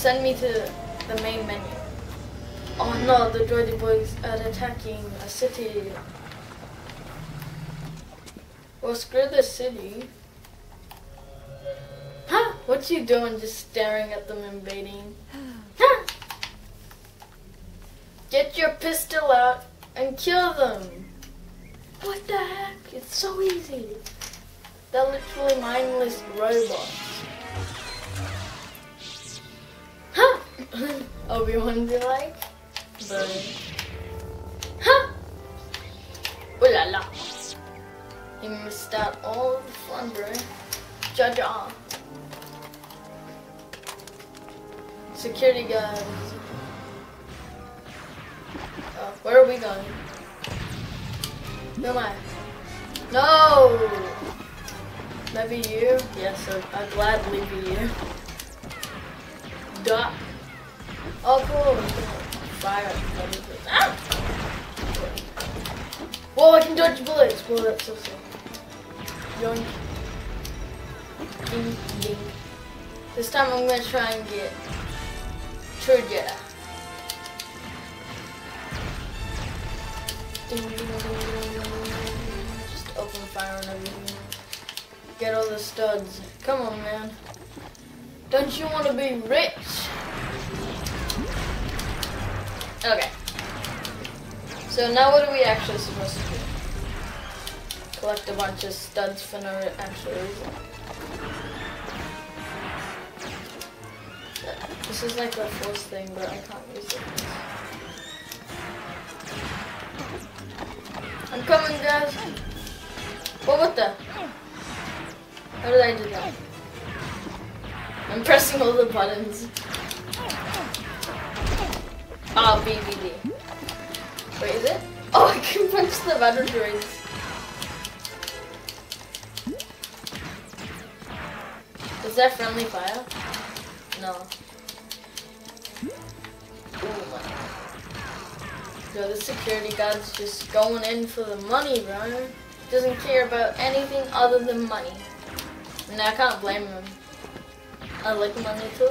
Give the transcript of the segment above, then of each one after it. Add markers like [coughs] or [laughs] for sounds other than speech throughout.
send me to the main menu. Oh no, the droidy boys are attacking a city. Well, screw the city. Huh? What you doing just staring at them invading? Huh? Get your pistol out and kill them. What the heck? It's so easy. They're literally mindless robots. [coughs] Obi-Wan be like? But... Huh? Ooh la la. You missed out all the fun, bro. Ja ja. Security guards. Oh, uh, where are we going? No, I? No! Maybe you? Yes, I'd gladly be you. Duh. Oh, cool. Fire. Ah! Whoa, I can dodge bullets. Whoa, that's so sick. Yoink. Ding, ding. This time I'm gonna try and get True Jedi. Ding, ding, ding. Just open fire on everything. Get all the studs. Come on, man. Don't you want to be rich? Okay. So now what are we actually supposed to do? Collect a bunch of studs for no actual reason. This is like a force thing, but I can't use it. I'm coming, guys. Well, what the? How did I do that? I'm pressing all the buttons. Ah, BBD. Wait, is it? [laughs] Oh, I can punch the battle droids. Is that friendly fire? No. Oh my. Yo, the security guard's just going in for the money, bro. Doesn't care about anything other than money. And I can't blame him. I like money too.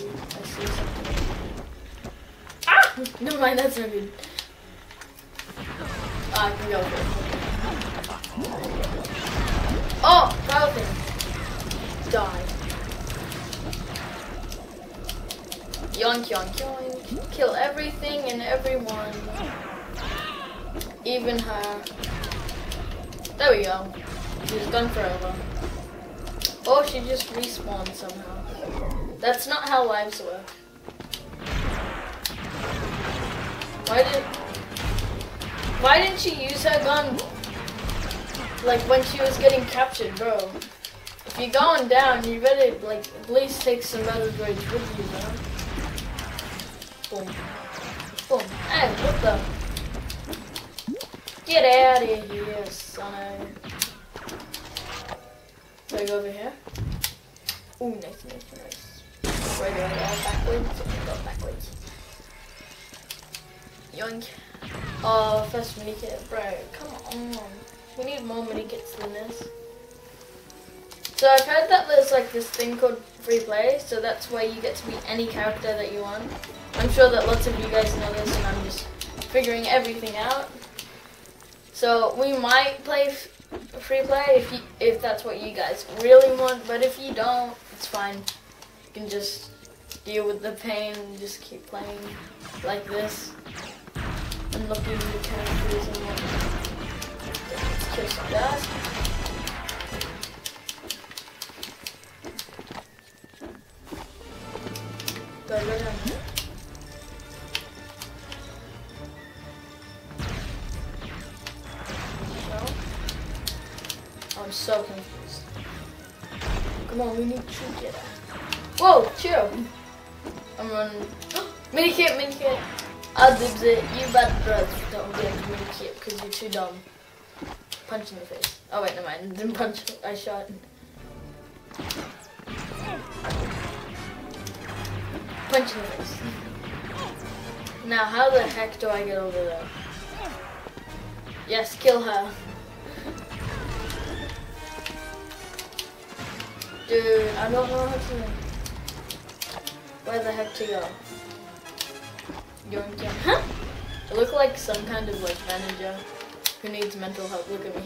Never mind, that's no good. Ah, I can go for. Oh, thing. Die. Yoink, yoink, yoink. Kill everything and everyone. Even her. There we go. She's gone forever. Oh, she just respawned somehow. That's not how lives work. Why did... Why didn't she use her gun like when she was getting captured, bro? If you're going down, you better like at least take some other droids with you, bro. Boom. Boom. Hey, what the? Get out of here, son. Do I go over here? Ooh, nice, nice, nice. Do I go? Backwards? Go backwards. Yoink. Oh, uh, first mini kit. Bro, come on. We need more mini kits than this. So I've heard that there's like this thing called free play, so that's where you get to be any character that you want. I'm sure that lots of you guys know this and I'm just figuring everything out. So we might play free play if you, if that's what you guys really want, but if you don't, it's fine. You can just deal with the pain and just keep playing like this. At the characters and whatnot. Let's kill some guys. Go down here. No? I'm so confused. come on, we need to get out. Whoa, chill. I'm running. [gasps] mini kit, mini kit. I'll dibs it. You bad brothers don't get mini kit because you're too dumb. Punch in the face. Oh wait, never mind. [laughs] Didn't punch. I shot. Punch in the face. Now, how the heck do I get over there? Yes, kill her. Dude, I don't know how to... Where the heck to go? Yoink, yoink. Huh? I look like some kind of like manager who needs mental help. Look at me.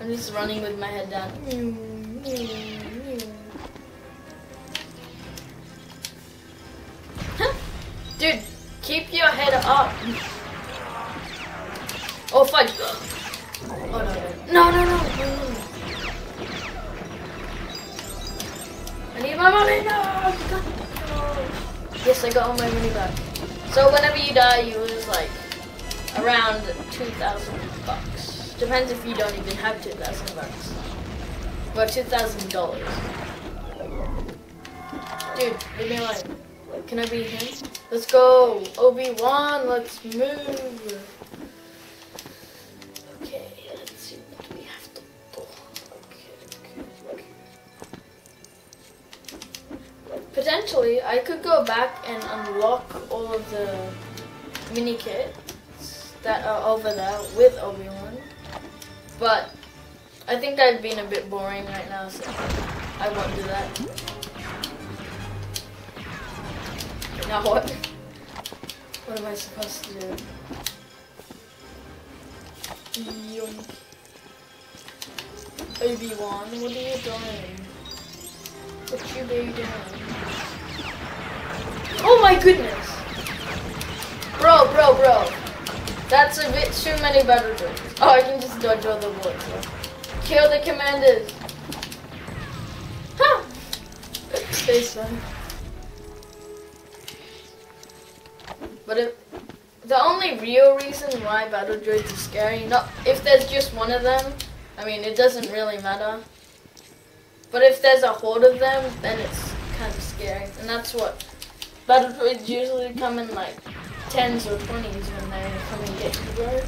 I'm just running with my head down. Huh? Dude, keep your head up. Oh, fuck. Oh, no, no. No, no, no. no. I need my money. No. no. Yes, I got all my money back. So whenever you die, you lose like around 2,000 bucks. Depends if you don't even have 2,000 bucks. Well, $2,000. Dude, leave me alone. Can I be him? Let's go. Obi-Wan, let's move. Potentially, I could go back and unlock all of the mini kits that are over there with Obi-Wan. But I think I've been a bit boring right now, so I won't do that. Now what? What am I supposed to do? Obi-Wan, what are you doing? What you doing? Oh my goodness! Bro, bro, bro. That's a bit too many battle droids. Oh, I can just dodge all the bullets. Kill the commanders! Ha! Stay son. But if, the only real reason why battle droids are scary, not if there's just one of them, I mean it doesn't really matter. But if there's a horde of them, then it's kind of scary. And that's what battle it usually come in like tens or twenties when they come and get you, bro.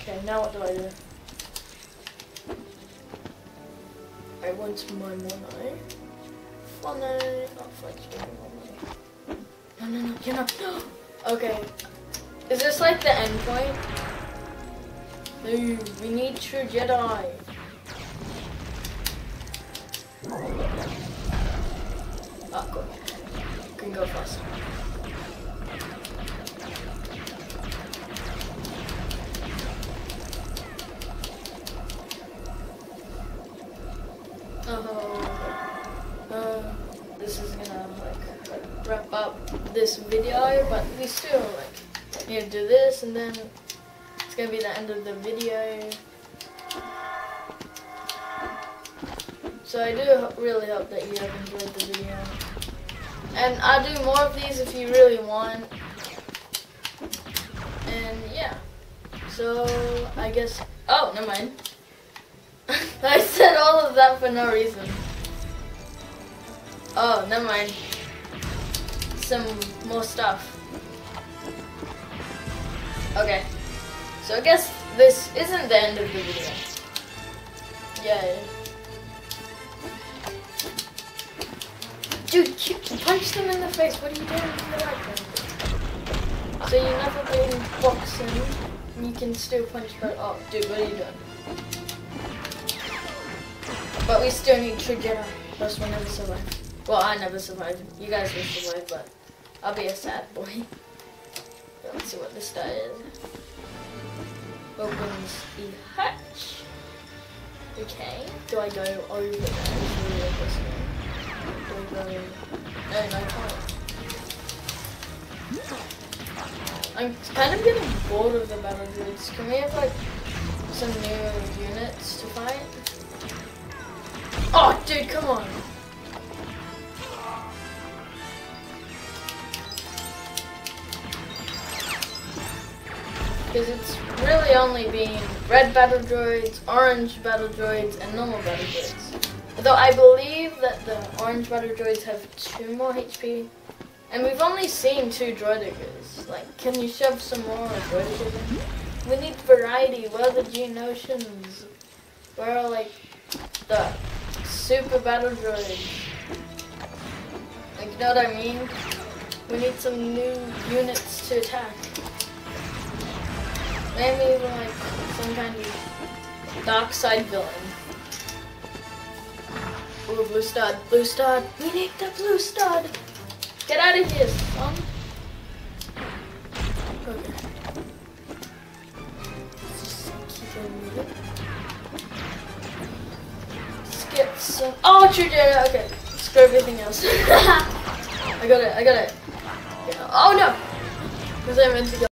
Okay, now what do I do? I want my money. Money. Oh, fuck, me money. No, no, no, you're not. [gasps] okay. Is this like the end point? No, we need true Jedi. Oh, cool. Can go faster. Oh, uh, this is gonna like wrap up this video, but we still like need to do this, and then it's gonna be the end of the video. So I do really hope that you have enjoyed the video, and I'll do more of these if you really want. And yeah, so I guess. Oh, never mind. [laughs] I said all of that for no reason. Oh, never mind. Some more stuff. Okay. So I guess this isn't the end of the video. Yeah. Dude, punch them in the face. What are you doing to the right So you never been boxing, and you can still punch back. Oh, dude, what are you doing? But we still need True. Those will never survive. Well, I never survived. You guys will survive, but I'll be a sad boy. [laughs] Let's see what this does. Opens the hatch. Okay. Do I go over there? I'm kind of getting bored of the battle droids. Can we have like some new units to fight? Oh, dude, come on. Because it's really only been red battle droids, orange battle droids, and normal battle droids. Though I believe that the orange battle droids have two more HP. And we've only seen two droidekas. Like, can you shove some more droidekas in? We need variety. Where are the Geonosians? Where are, like, the super battle droids? Like, you know what I mean? We need some new units to attack. Maybe even, like, some kind of dark side villain. Ooh, blue stud, blue stud. We need the blue stud. Get out of here, son. Okay. Let's get some. Oh, true data. Okay. Screw everything else. [laughs] I got it. I got it. Yeah. Oh no. Because I meant to go.